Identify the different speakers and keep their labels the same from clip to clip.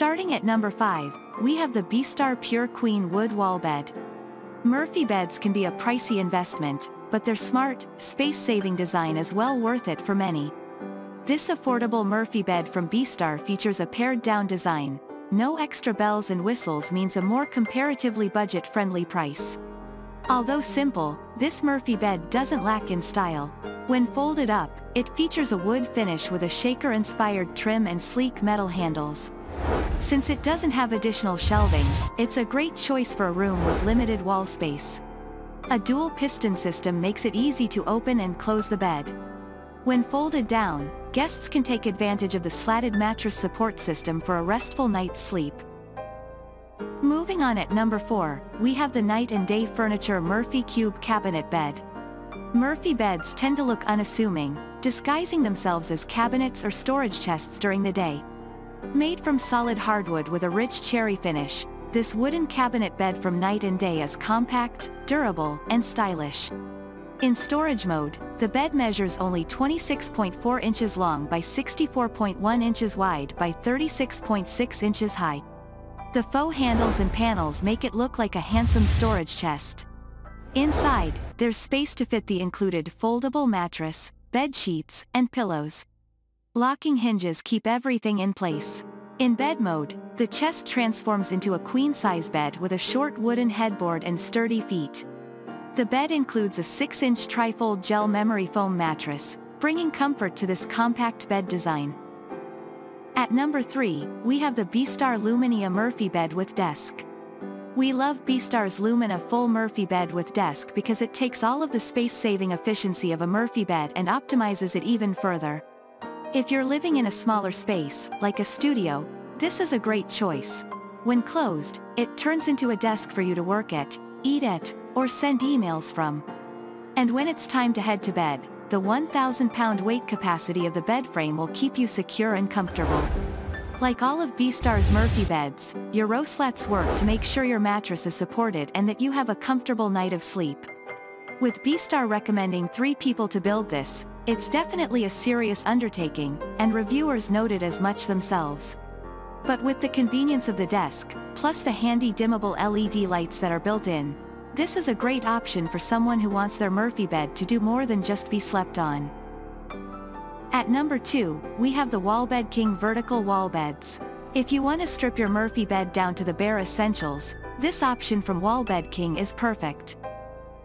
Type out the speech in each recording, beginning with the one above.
Speaker 1: Starting at number 5, we have the Bestar Pur Queen Wood Wall Bed. Murphy beds can be a pricey investment, but their smart, space-saving design is well worth it for many. This affordable Murphy bed from Bestar features a pared-down design. No extra bells and whistles means a more comparatively budget-friendly price. Although simple, this Murphy bed doesn't lack in style. When folded up, it features a wood finish with a shaker-inspired trim and sleek metal handles. Since it doesn't have additional shelving, it's a great choice for a room with limited wall space. A dual piston system makes it easy to open and close the bed. When folded down, guests can take advantage of the slatted mattress support system for a restful night's sleep. Moving on at number 4, we have the Night and Day Furniture Murphy Cube Cabinet Bed. Murphy beds tend to look unassuming, disguising themselves as cabinets or storage chests during the day. Made from solid hardwood with a rich cherry finish, this wooden cabinet bed from Night and Day is compact, durable, and stylish. In storage mode, the bed measures only 26.4 inches long by 64.1 inches wide by 36.6 inches high. The faux handles and panels make it look like a handsome storage chest. Inside, there's space to fit the included foldable mattress, bed sheets, and pillows. Locking hinges keep everything in place. In bed mode, the chest transforms into a queen-size bed with a short wooden headboard and sturdy feet. The bed includes a 6-inch trifold gel memory foam mattress, bringing comfort to this compact bed design. At number 3, we have the Bestar Luminia Murphy bed with desk. We love Bestar's Luminia full Murphy bed with desk because it takes all of the space-saving efficiency of a Murphy bed and optimizes it even further. If you're living in a smaller space, like a studio, this is a great choice. When closed, it turns into a desk for you to work at, eat at, or send emails from. And when it's time to head to bed, the 1,000 pound weight capacity of the bed frame will keep you secure and comfortable. Like all of Bestar's Murphy beds, your row slats work to make sure your mattress is supported and that you have a comfortable night of sleep. With Bestar recommending three people to build this, it's definitely a serious undertaking, and reviewers noted as much themselves. But with the convenience of the desk, plus the handy dimmable LED lights that are built in, this is a great option for someone who wants their Murphy bed to do more than just be slept on. At number 2, we have the Wallbed King Vertical Wall Beds. If you want to strip your Murphy bed down to the bare essentials, this option from Wallbed King is perfect.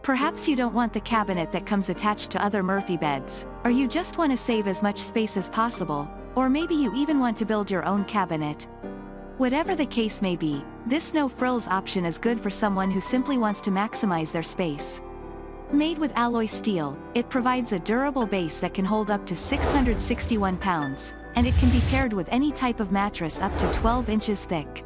Speaker 1: Perhaps you don't want the cabinet that comes attached to other Murphy beds, or you just want to save as much space as possible, or maybe you even want to build your own cabinet. Whatever the case may be, this no-frills option is good for someone who simply wants to maximize their space. Made with alloy steel, it provides a durable base that can hold up to 661 pounds, and it can be paired with any type of mattress up to 12 inches thick.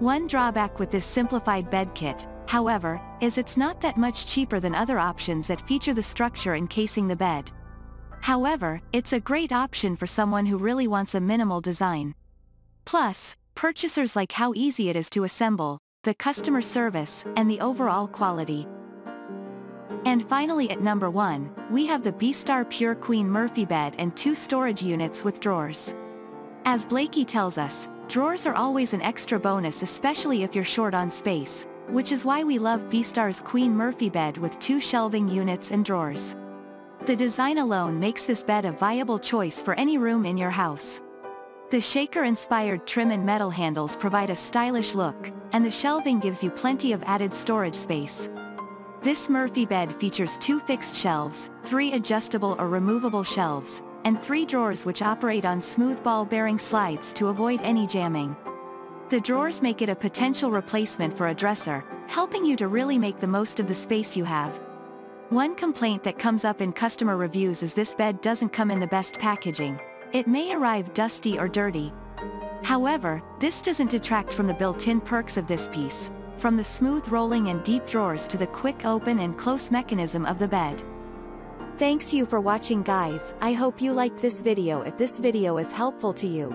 Speaker 1: One drawback with this simplified bed kit, however, is it's not that much cheaper than other options that feature the structure encasing the bed. However, it's a great option for someone who really wants a minimal design. Plus, purchasers like how easy it is to assemble, the customer service, and the overall quality. And finally at number 1, we have the Bestar Pur Queen Murphy bed and two storage units with drawers. As Blakey tells us, drawers are always an extra bonus especially if you're short on space, which is why we love Bestar's Queen Murphy bed with two shelving units and drawers. The design alone makes this bed a viable choice for any room in your house. The shaker-inspired trim and metal handles provide a stylish look, and the shelving gives you plenty of added storage space. This Murphy bed features two fixed shelves, three adjustable or removable shelves, and three drawers which operate on smooth ball bearing slides to avoid any jamming. The drawers make it a potential replacement for a dresser, helping you to really make the most of the space you have. One complaint that comes up in customer reviews is this bed doesn't come in the best packaging. It may arrive dusty or dirty. However, this doesn't detract from the built-in perks of this piece, from the smooth rolling and deep drawers to the quick open and close mechanism of the bed.
Speaker 2: Thanks you for watching guys, I hope you liked this video if this video is helpful to you.